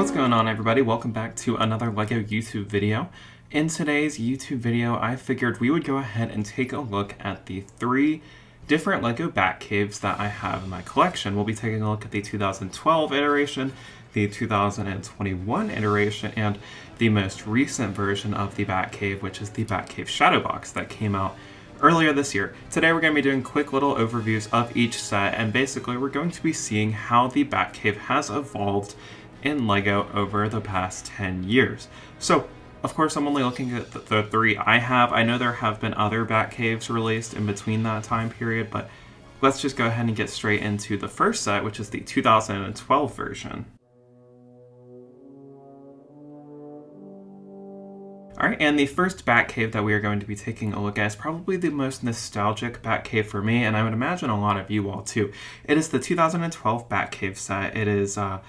What's going on everybody? Welcome back to another LEGO YouTube video. In today's YouTube video, I figured we would go ahead and take a look at the three different LEGO Batcaves that I have in my collection. We'll be taking a look at the 2012 iteration, the 2021 iteration, and the most recent version of the Batcave, which is the Batcave Shadow Box that came out earlier this year. Today we're going to be doing quick little overviews of each set, and basically we're going to be seeing how the Batcave has evolved in LEGO over the past 10 years. So, of course, I'm only looking at the, three I have. I know there have been other Batcaves released in between that time period, but let's just go ahead and get straight into the first set, which is the 2012 version. Alright, and the first Batcave that we are going to be taking a look at is probably the most nostalgic Batcave for me, and I would imagine a lot of you all too. It is the 2012 Batcave set. It is uh,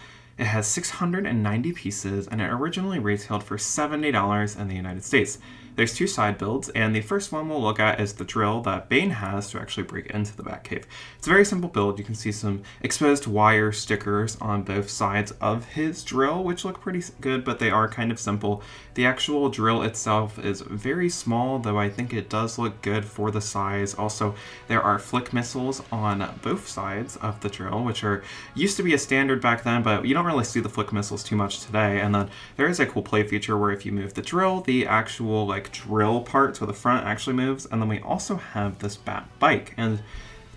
it has 690 pieces and it originally retailed for $70 in the United States. There's two side builds, and the first one we'll look at is the drill that Bane has to actually break into the Batcave. It's a very simple build. You can see some exposed wire stickers on both sides of his drill, which look pretty good, but they are kind of simple. The actual drill itself is very small, though I think it does look good for the size. Also, there are flick missiles on both sides of the drill, which are used to be a standard back then, but you don't really see the flick missiles too much today. And then there is a cool play feature where if you move the drill, the actual like like drill part, so the front actually moves. And then we also have this bat bike. And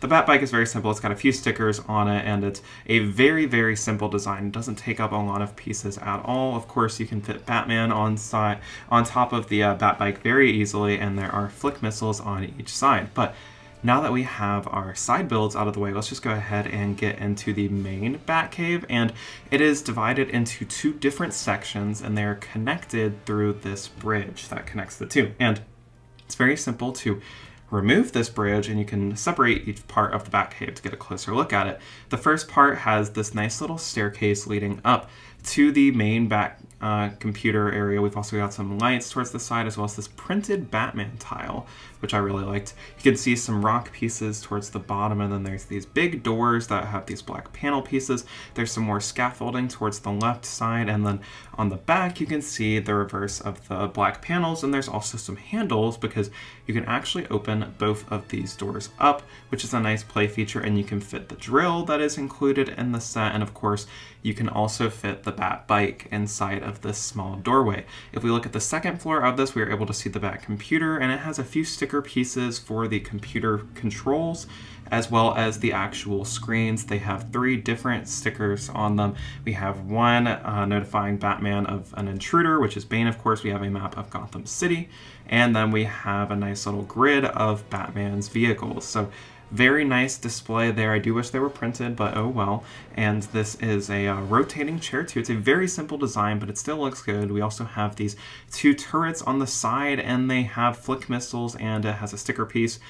the bat bike is very simple. It's got a few stickers on it, and it's a very, very simple design. It doesn't take up a lot of pieces at all. Of course, you can fit Batman on side on top of the uh, bat bike very easily, and there are flick missiles on each side. But now that we have our side builds out of the way, let's just go ahead and get into the main Batcave. And it is divided into two different sections and they're connected through this bridge that connects the two. And it's very simple to remove this bridge and you can separate each part of the Batcave to get a closer look at it. The first part has this nice little staircase leading up to the main back uh, computer area. We've also got some lights towards the side as well as this printed Batman tile, which I really liked. You can see some rock pieces towards the bottom and then there's these big doors that have these black panel pieces. There's some more scaffolding towards the left side and then on the back you can see the reverse of the black panels and there's also some handles because you can actually open both of these doors up, which is a nice play feature and you can fit the drill that is included in the set and of course you can also fit the Bat bike inside of this small doorway. If we look at the second floor of this, we are able to see the Bat computer, and it has a few sticker pieces for the computer controls, as well as the actual screens. They have three different stickers on them. We have one uh, notifying Batman of an intruder, which is Bane, of course. We have a map of Gotham City, and then we have a nice little grid of Batman's vehicles. So very nice display there. I do wish they were printed, but oh well. And this is a uh, rotating chair too. It's a very simple design, but it still looks good. We also have these two turrets on the side, and they have flick missiles, and it has a sticker piece.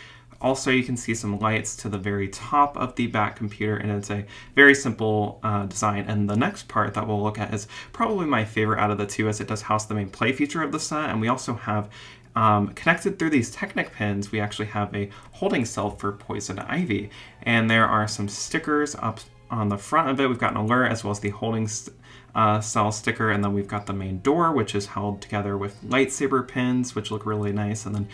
Also, you can see some lights to the very top of the back computer, and it's a very simple uh, design. And the next part that we'll look at is probably my favorite out of the two, as it does house the main play feature of the set, and we also have um, connected through these Technic pins, we actually have a holding cell for Poison Ivy. And there are some stickers up on the front of it. We've got an alert as well as the holding uh, cell sticker. And then we've got the main door, which is held together with lightsaber pins, which look really nice. And then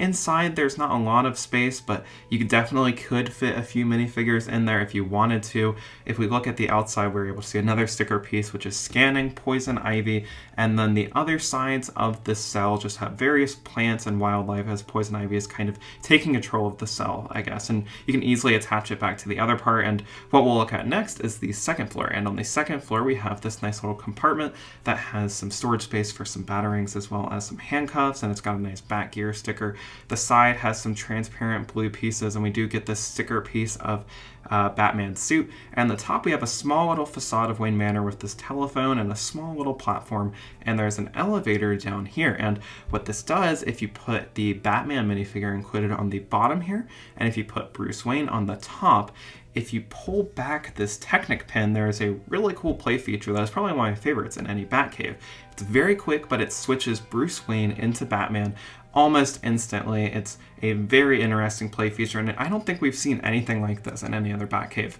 Inside, there's not a lot of space, but you definitely could fit a few minifigures in there if you wanted to. If we look at the outside, we're able to see another sticker piece, which is scanning Poison Ivy, and then the other sides of the cell just have various plants and wildlife as Poison Ivy is kind of taking control of the cell, I guess, and you can easily attach it back to the other part, and what we'll look at next is the second floor, and on the second floor we have this nice little compartment that has some storage space for some batarangs as well as some handcuffs, and it's got a nice back gear sticker the side has some transparent blue pieces, and we do get this sticker piece of uh, Batman's suit. And the top, we have a small little facade of Wayne Manor with this telephone and a small little platform, and there's an elevator down here. And what this does, if you put the Batman minifigure included on the bottom here, and if you put Bruce Wayne on the top, if you pull back this Technic pin, there is a really cool play feature that is probably one of my favorites in any Batcave. It's very quick, but it switches Bruce Wayne into Batman almost instantly. It's a very interesting play feature, and I don't think we've seen anything like this in any other Batcave.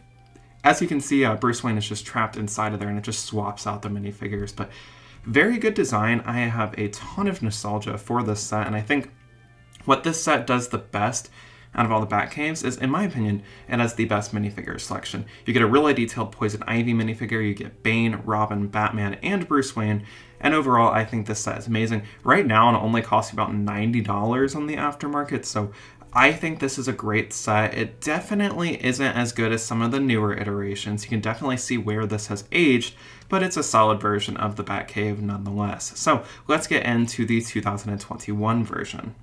as you can see, uh, Bruce Wayne is just trapped inside of there and it just swaps out the minifigures. But very good design. I have a ton of nostalgia for this set, and I think what this set does the best out of all the Batcaves is, in my opinion, it has the best minifigure selection. You get a really detailed Poison Ivy minifigure, you get Bane, Robin, Batman, and Bruce Wayne, and overall, I think this set is amazing. Right now, it only costs about $90 on the aftermarket, so I think this is a great set. It definitely isn't as good as some of the newer iterations. You can definitely see where this has aged, but it's a solid version of the Batcave nonetheless. So let's get into the 2021 version.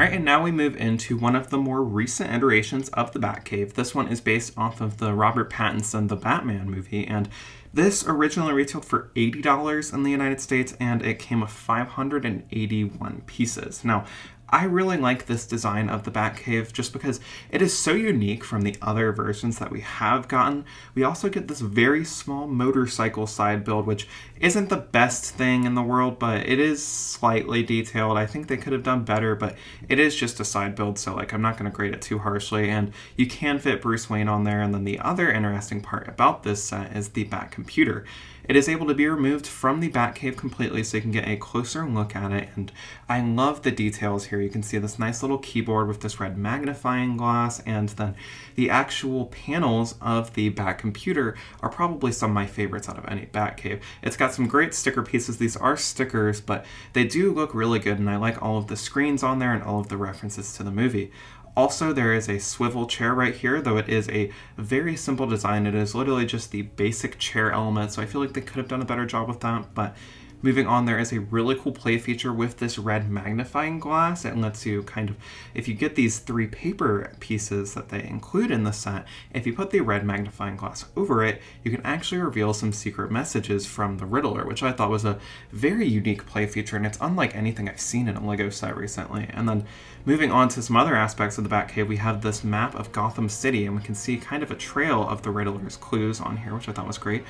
Alright, and now we move into one of the more recent iterations of the Batcave. This one is based off of the Robert Pattinson The Batman movie, and this originally retailed for $80 in the United States, and it came with 581 pieces. Now, I really like this design of the Batcave just because it is so unique from the other versions that we have gotten. We also get this very small motorcycle side build, which isn't the best thing in the world, but it is slightly detailed. I think they could have done better, but it is just a side build, so like I'm not going to grade it too harshly. And you can fit Bruce Wayne on there. And then the other interesting part about this set is the Bat computer. It is able to be removed from the Batcave completely so you can get a closer look at it and I love the details here. You can see this nice little keyboard with this red magnifying glass and then the actual panels of the Bat computer are probably some of my favorites out of any Batcave. It's got some great sticker pieces. These are stickers, but they do look really good and I like all of the screens on there and all of the references to the movie. Also, there is a swivel chair right here, though it is a very simple design. It is literally just the basic chair element, so I feel like they could have done a better job with that, but Moving on, there is a really cool play feature with this red magnifying glass. It lets you kind of, if you get these three paper pieces that they include in the set, if you put the red magnifying glass over it, you can actually reveal some secret messages from the Riddler, which I thought was a very unique play feature, and it's unlike anything I've seen in a LEGO set recently. And then moving on to some other aspects of the Batcave, we have this map of Gotham City, and we can see kind of a trail of the Riddler's clues on here, which I thought was great.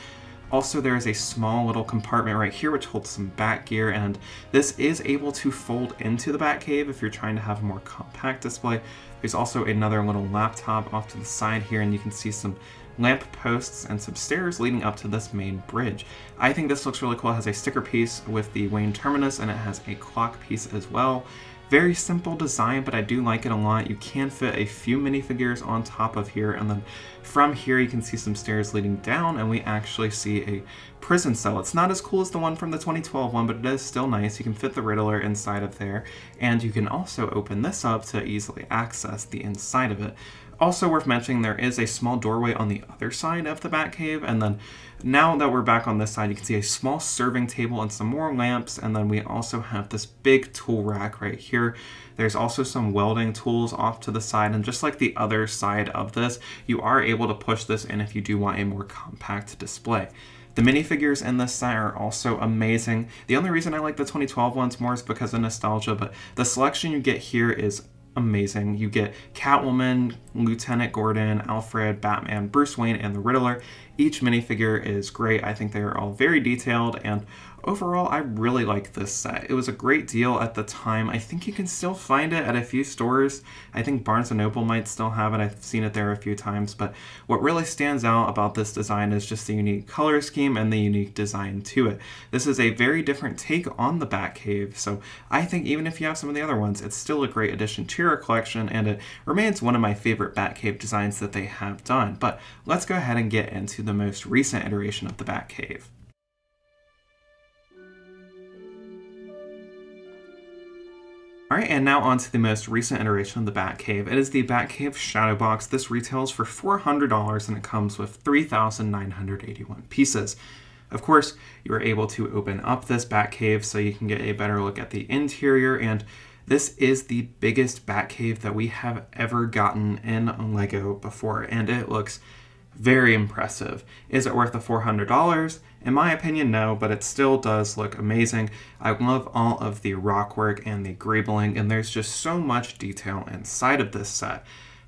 Also, there is a small little compartment right here which holds some bat gear, and this is able to fold into the Batcave if you're trying to have a more compact display. There's also another little laptop off to the side here, and you can see some lamp posts and some stairs leading up to this main bridge. I think this looks really cool. It has a sticker piece with the Wayne Terminus, and it has a clock piece as well. Very simple design, but I do like it a lot. You can fit a few minifigures on top of here, and then from here you can see some stairs leading down, and we actually see a prison cell. It's not as cool as the one from the 2012 one, but it is still nice. You can fit the Riddler inside of there, and you can also open this up to easily access the inside of it. Also worth mentioning, there is a small doorway on the other side of the Batcave, and then now that we're back on this side, you can see a small serving table and some more lamps, and then we also have this big tool rack right here. There's also some welding tools off to the side, and just like the other side of this, you are able to push this in if you do want a more compact display. The minifigures in this set are also amazing. The only reason I like the 2012 ones more is because of nostalgia, but the selection you get here is amazing. You get Catwoman, Lieutenant Gordon, Alfred, Batman, Bruce Wayne, and the Riddler. Each minifigure is great. I think they are all very detailed and Overall, I really like this set. It was a great deal at the time. I think you can still find it at a few stores. I think Barnes & Noble might still have it. I've seen it there a few times, but what really stands out about this design is just the unique color scheme and the unique design to it. This is a very different take on the Batcave, so I think even if you have some of the other ones, it's still a great addition to your collection, and it remains one of my favorite Batcave designs that they have done. But let's go ahead and get into the most recent iteration of the Batcave. Alright, and now on to the most recent iteration of the Batcave. It is the Batcave Shadow Box. This retails for $400 and it comes with 3,981 pieces. Of course, you are able to open up this Batcave so you can get a better look at the interior and this is the biggest Batcave that we have ever gotten in LEGO before and it looks very impressive. Is it worth the $400? In my opinion, no, but it still does look amazing. I love all of the rock work and the greebling, and there's just so much detail inside of this set.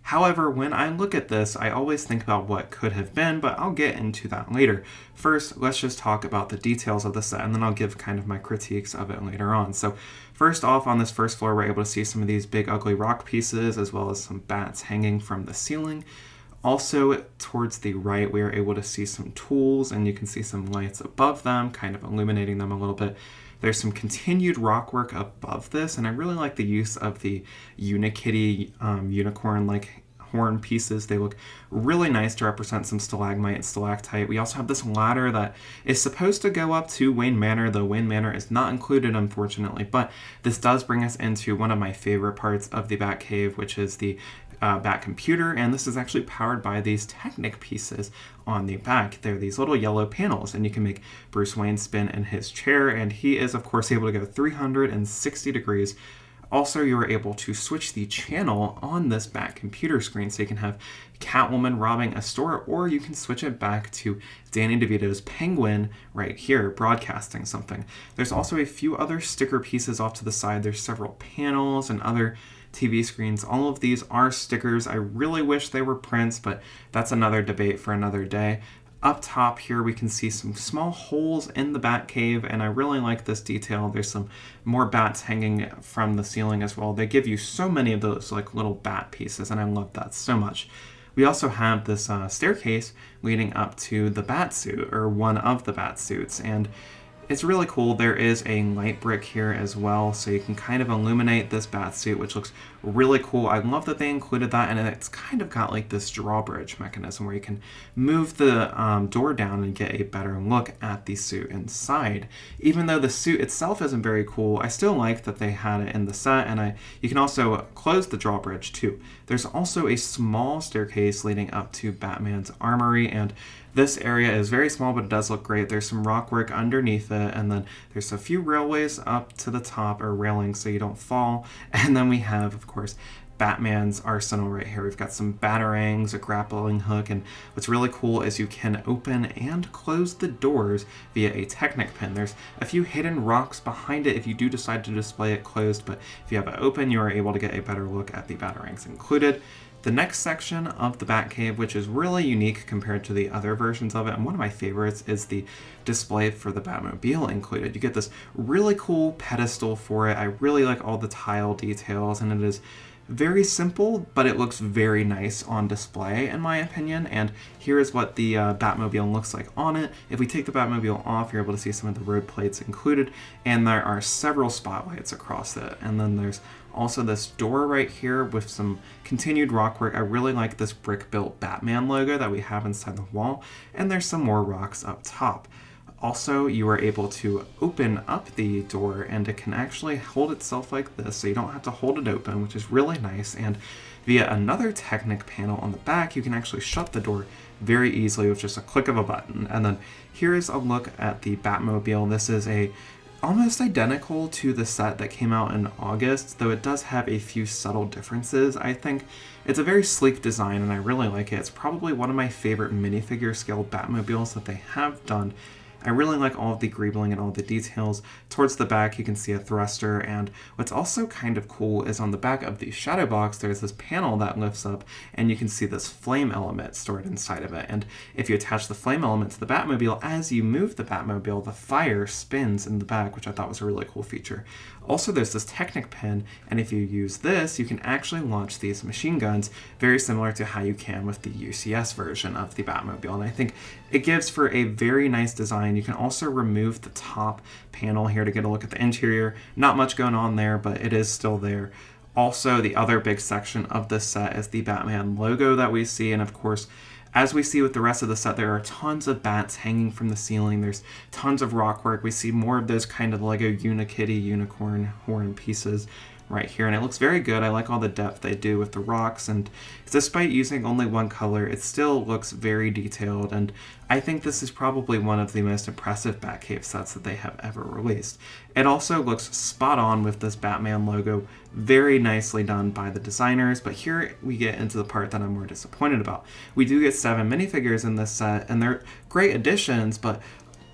However, when I look at this, I always think about what could have been, but I'll get into that later. First, let's just talk about the details of the set, and then I'll give kind of my critiques of it later on. So, first off, on this first floor, we're able to see some of these big, ugly rock pieces, as well as some bats hanging from the ceiling. Also, towards the right, we are able to see some tools, and you can see some lights above them, kind of illuminating them a little bit. There's some continued rock work above this, and I really like the use of the Unikitty um, unicorn-like horn pieces. They look really nice to represent some stalagmite and stalactite. We also have this ladder that is supposed to go up to Wayne Manor, though Wayne Manor is not included, unfortunately. But this does bring us into one of my favorite parts of the Bat Cave, which is the uh, Bat computer, and this is actually powered by these Technic pieces on the back. They're these little yellow panels, and you can make Bruce Wayne spin in his chair, and he is, of course, able to go 360 degrees also, you are able to switch the channel on this back computer screen so you can have Catwoman robbing a store, or you can switch it back to Danny DeVito's Penguin right here, broadcasting something. There's also a few other sticker pieces off to the side. There's several panels and other TV screens. All of these are stickers. I really wish they were prints, but that's another debate for another day. Up top here we can see some small holes in the bat cave and I really like this detail. There's some more bats hanging from the ceiling as well. They give you so many of those like little bat pieces and I love that so much. We also have this uh, staircase leading up to the bat suit or one of the bat suits and it's really cool. There is a light brick here as well, so you can kind of illuminate this bat suit, which looks really cool. I love that they included that, and it's kind of got like this drawbridge mechanism where you can move the um, door down and get a better look at the suit inside. Even though the suit itself isn't very cool, I still like that they had it in the set, and I you can also close the drawbridge too. There's also a small staircase leading up to Batman's armory, and this area is very small, but it does look great. There's some rock work underneath it, and then there's a few railways up to the top, or railings so you don't fall. And then we have, of course, Batman's arsenal right here. We've got some batarangs, a grappling hook, and what's really cool is you can open and close the doors via a Technic pin. There's a few hidden rocks behind it if you do decide to display it closed, but if you have it open, you are able to get a better look at the batarangs included. The next section of the Batcave, which is really unique compared to the other versions of it, and one of my favorites is the display for the Batmobile included. You get this really cool pedestal for it. I really like all the tile details, and it is very simple, but it looks very nice on display, in my opinion. And here is what the uh, Batmobile looks like on it. If we take the Batmobile off, you're able to see some of the road plates included, and there are several spotlights across it. And then there's also this door right here with some continued rock work. I really like this brick-built Batman logo that we have inside the wall, and there's some more rocks up top. Also, you are able to open up the door and it can actually hold itself like this, so you don't have to hold it open, which is really nice. And via another Technic panel on the back, you can actually shut the door very easily with just a click of a button. And then here's a look at the Batmobile. This is a almost identical to the set that came out in August, though it does have a few subtle differences, I think. It's a very sleek design and I really like it. It's probably one of my favorite minifigure scale Batmobiles that they have done. I really like all of the greebling and all the details. Towards the back, you can see a thruster, and what's also kind of cool is on the back of the shadow box, there's this panel that lifts up, and you can see this flame element stored inside of it. And if you attach the flame element to the Batmobile, as you move the Batmobile, the fire spins in the back, which I thought was a really cool feature. Also, there's this Technic pin, and if you use this, you can actually launch these machine guns, very similar to how you can with the UCS version of the Batmobile. And I think it gives for a very nice design. You can also remove the top panel here to get a look at the interior. Not much going on there, but it is still there. Also, the other big section of this set is the Batman logo that we see, and of course, as we see with the rest of the set, there are tons of bats hanging from the ceiling. There's tons of rock work. We see more of those kind of Lego Unikitty unicorn horn pieces right here and it looks very good. I like all the depth they do with the rocks and despite using only one color it still looks very detailed and I think this is probably one of the most impressive Batcave sets that they have ever released. It also looks spot on with this Batman logo, very nicely done by the designers, but here we get into the part that I'm more disappointed about. We do get seven minifigures in this set and they're great additions, but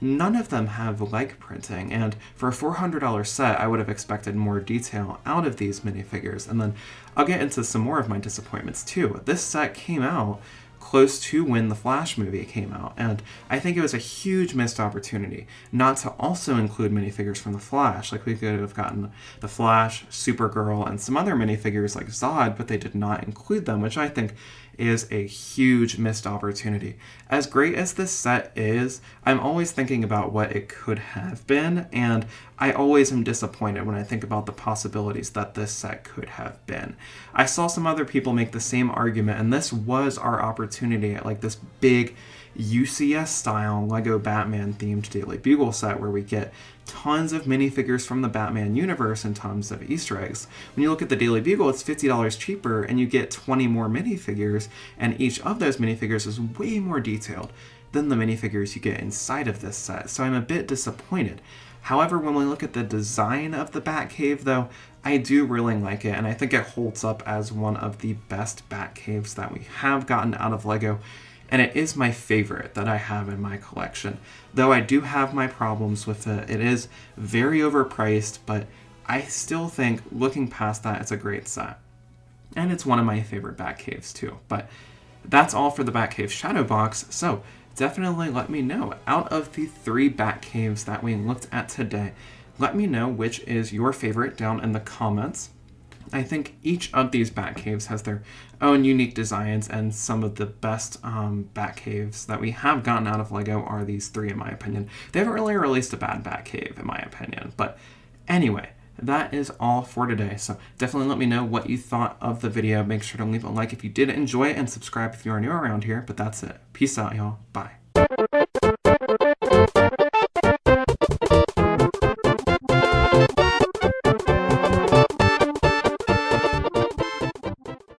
none of them have leg printing, and for a $400 set, I would have expected more detail out of these minifigures. And then I'll get into some more of my disappointments too. This set came out close to when the Flash movie came out, and I think it was a huge missed opportunity not to also include minifigures from the Flash. Like we could have gotten the Flash, Supergirl, and some other minifigures like Zod, but they did not include them, which I think is a huge missed opportunity. As great as this set is, I'm always thinking about what it could have been, and I always am disappointed when I think about the possibilities that this set could have been. I saw some other people make the same argument, and this was our opportunity at like this big UCS style Lego Batman themed Daily Bugle set where we get tons of minifigures from the Batman universe and tons of Easter eggs. When you look at the Daily Bugle, it's $50 cheaper and you get 20 more minifigures, and each of those minifigures is way more detailed than the minifigures you get inside of this set, so I'm a bit disappointed. However, when we look at the design of the Batcave, though, I do really like it, and I think it holds up as one of the best Batcaves that we have gotten out of LEGO and it is my favorite that I have in my collection. Though I do have my problems with it, it is very overpriced, but I still think looking past that, it's a great set. And it's one of my favorite Batcaves too. But that's all for the Batcave Shadow Box, so definitely let me know. Out of the three Batcaves that we looked at today, let me know which is your favorite down in the comments. I think each of these bat caves has their own unique designs, and some of the best um, bat caves that we have gotten out of LEGO are these three, in my opinion. They haven't really released a bad bat cave, in my opinion. But anyway, that is all for today. So definitely let me know what you thought of the video. Make sure to leave a like if you did enjoy it, and subscribe if you are new around here. But that's it. Peace out, y'all. Bye.